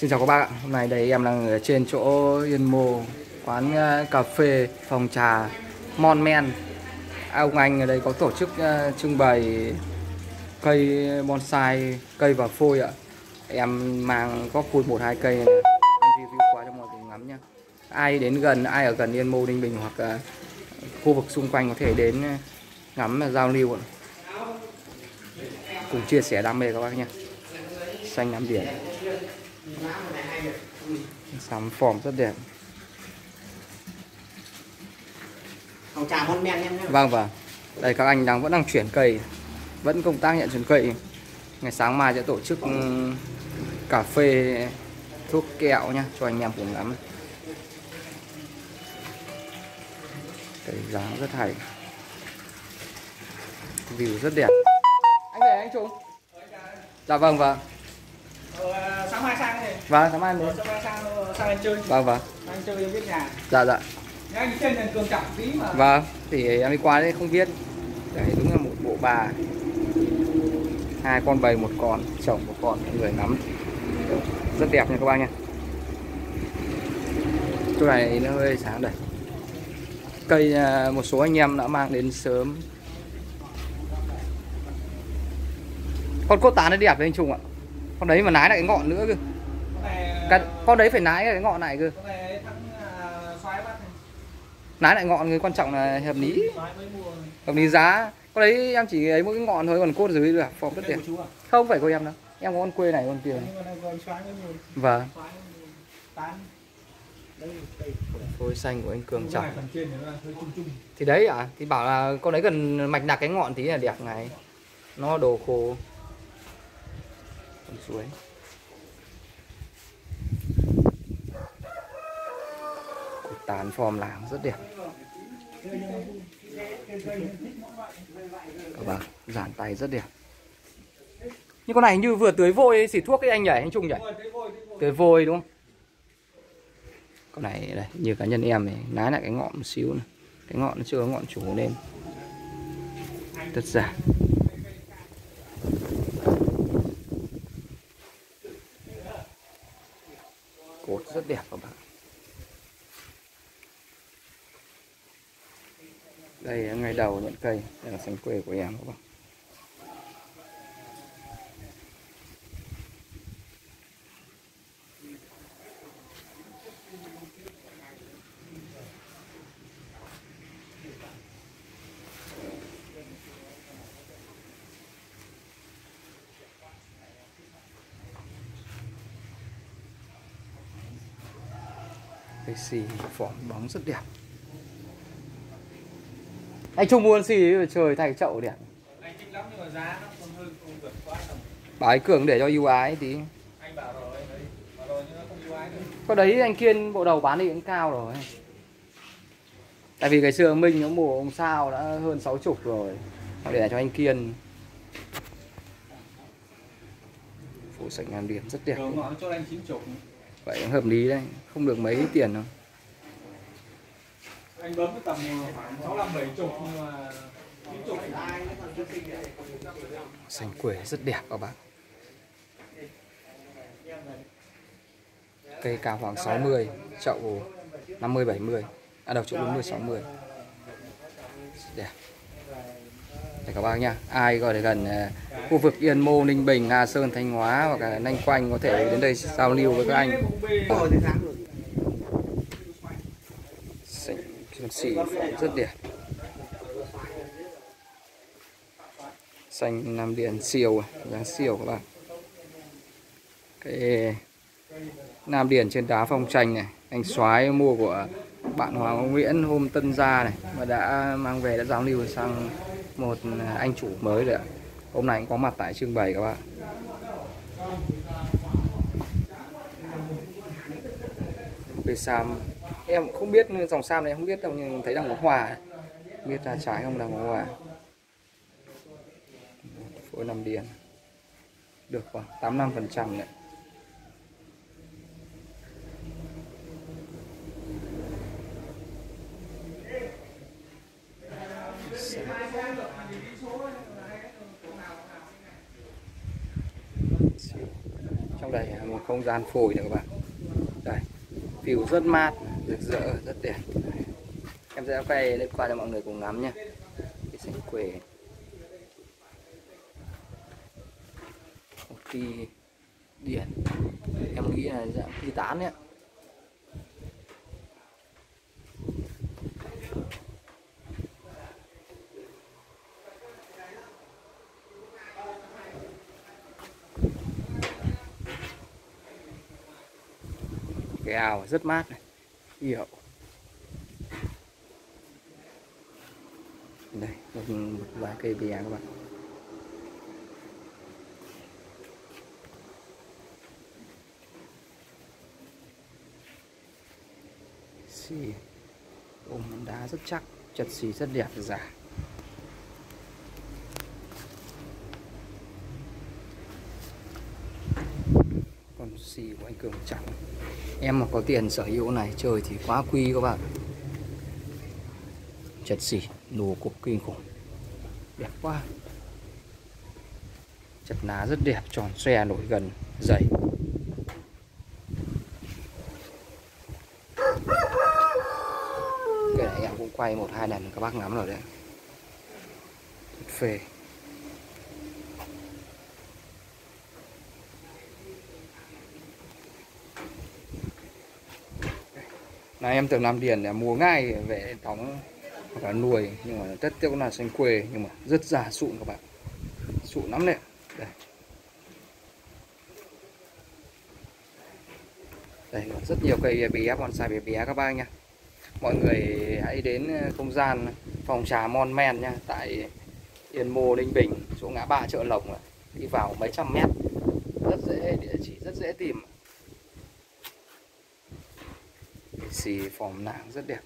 Xin chào các bác ạ, hôm nay đây em đang ở trên chỗ Yên Mô Quán ờ, cà phê, phòng trà, Mon Men. À, Ông anh ở đây có tổ chức uh, trưng bày cây bonsai, cây và phôi ạ. Em mang góp phôi một hai cây này. Em review qua cho mọi người ngắm nha Ai đến gần, ai ở gần Yên Mô, Ninh Bình hoặc uh, khu vực xung quanh có thể đến ngắm giao lưu ạ. Cùng chia sẻ đam mê các bác nha Xanh ngắm Biển. Sắm form rất đẹp. Phòng trà mon men em nhé. Vâng vâng. Đây các anh đang vẫn đang chuyển cây. Vẫn công tác nhận chuyển cây. Ngày sáng mai sẽ tổ chức ừm, cà phê thuốc kẹo nhá Cho anh em cùng ngắm. Cây dáng rất hay. View rất đẹp. Anh về anh Trung Dạ vâng vâng Ờ, sáng mai sang này. Vâng cảm ơn Ờ, sáng mai sang sang anh chơi. Vâng vâng. Anh chơi em biết nhà. Dạ dạ. Nhà anh trên cường trọng tí mà. Vâng, thì em đi qua đấy không biết. Đấy đúng là một bộ bà. Hai con bầy một con, chồng một con, người ngắm Rất đẹp nha các bác nha. Chỗ này nó hơi sáng đây. Cây à, một số anh em đã mang đến sớm. Con cốt tán nó đẹp đấy anh Trung ạ Con đấy mà nái lại cái ngọn nữa cơ. Con này Cái- Con đấy phải nái cái ngọn này cơ. này. Nái lại ngọn người quan trọng là hợp lý. Hợp lý giá. Con đấy em chỉ ấy mỗi cái ngọn thôi còn cốt dưới được Form rất chú à? Không phải của em đâu. Em có con quê này con mua. Vâng. Phôi xanh của anh Cường chung. Thì đấy à Thì bảo là con đấy cần mạch nạc cái ngọn tí là đẹp này. Nó đồ khô suối. Tán form làng rất đẹp. Các bạn giản tay rất đẹp. Nhưng con này hình như vừa tưới vôi xịt thuốc cái anh nhảy anh Trung nhảy tưới vôi đúng không? Con này đây, như cá nhân em này nái lại cái ngọn một xíu này cái ngọn nó chưa có ngọn chủ lên rất giản cột rất đẹp các bạn. Đây là ngày đầu nhận cây, đây là sành quê của em các bạn. Cái xì phỏng bóng rất đẹp anh trung mua xì trời thay chậu đẹp Anh thích lắm nhưng mà giá nó còn hơi không vượt quá tầm. bảo ấy cường để cho ưu ái tí Anh bảo rồi, đấy. Bảo rồi nhưng nó không ưu ái nữa. có đấy anh kiên bộ đầu bán thì cũng cao rồi tại vì ngày xưa minh nó mùa ông sao đã hơn sáu chục rồi để cho anh kiên phủ sảnh ngàn điểm rất đẹp Đường ngọn cho anh chín chục vậy hợp lý đấy không được mấy tiền đâu. Anh bấm cái tầm khoảng sáu năm bảy chục nhưng mà xanh quế rất đẹp các bạn. Cây cao khoảng 60 chậu 50 70 à đầu chậu 40 60 Rất đẹp. Đây các bác nha ai gọi gần ờ, khu vực Yên Mô, Ninh Bình hà Sơn, Thanh Hóa hoặc là Nanh Quanh có thể đến đây giao lưu với các anh. Xỉ rất đẹp. Xanh Nam Điền siêu à, dáng siêu các bạn cái Nam Điền trên đá phong tranh này, anh xoái mua của bạn Hoàng Nguyễn hôm tân gia này, mà đã mang về đã giao lưu sang một anh chủ mới rồi ạ hôm nay anh có mặt tại trưng bày các bạn. Cây sam, em không biết dòng sam này không biết đâu, nhưng thấy đang có hòa. Không biết là trái không đang có hòa. phôi năm điền. Được khoảng tám năm phần trăm đấy trong đây là một không gian phổi nữa các bạn. Đây, view rất mát, rực rỡ, rất đẹp. Em sẽ quay lên qua cho mọi người cùng ngắm nhé. Cái sảnh quê. Một kỳ điện. Em nghĩ là dạng kỳ tán đấy ạ. Cái ao rất mát này. Hiệu đây một, một vài cây bè các bạn. Xì. Ôm đá rất chắc chật xì rất đẹp giả con xì của anh cường chẳng. Em mà có tiền sở hữu này chơi thì quá quy các bạn. Chật xỉ, đồ cục kinh khủng. Đẹp quá. Chật ná rất đẹp, tròn xe nổi gần, dày. Cái này em cũng quay một hai lần, các bác ngắm rồi đấy. Thật phê. Này em từng làm điền để mua ngay về đóng hoặc là nuôi, nhưng mà tất tiêu là xanh quê, nhưng mà rất già sụn các bạn. Sụn lắm đấy. Đây. Đây rất nhiều cây bé bonsai bé bé các bác nha mọi người hãy đến không gian phòng trà Mon Men nha tại Yên Mô, Ninh Bình chỗ ngã ba chợ Lồng đi vào mấy trăm mét. Rất dễ, địa chỉ rất dễ tìm. Xì phòm nạng rất đẹp.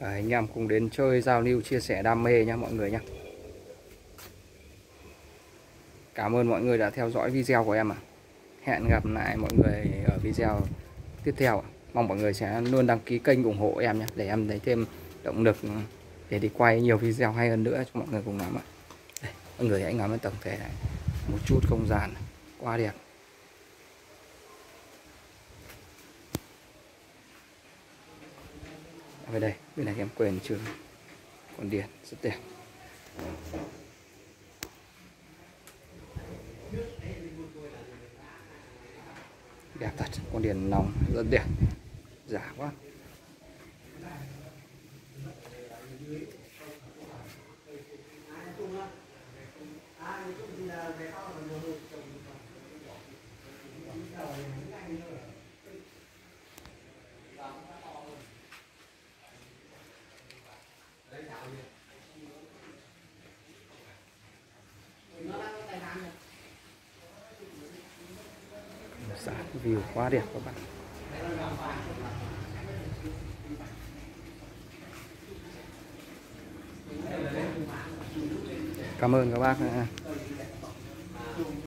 Và anh em cùng đến chơi giao lưu chia sẻ đam mê nha mọi người nhé Cảm ơn mọi người đã theo dõi video của em ạ. À. Hẹn gặp lại mọi người ở video tiếp theo Mong mọi người sẽ luôn đăng ký kênh ủng hộ em nhé Để em thấy thêm động lực để đi quay nhiều video hay hơn nữa cho mọi người cùng ngắm ạ. Đây, Mọi người hãy ngắm tổng thể này. Một chút không gian quá đẹp. Về đây, bên này em quên chưa? Con điền rất đẹp. Đẹp thật, con điền lòng rất đẹp. Giả quá. giá view quá đẹp các bạn. Cảm ơn các bác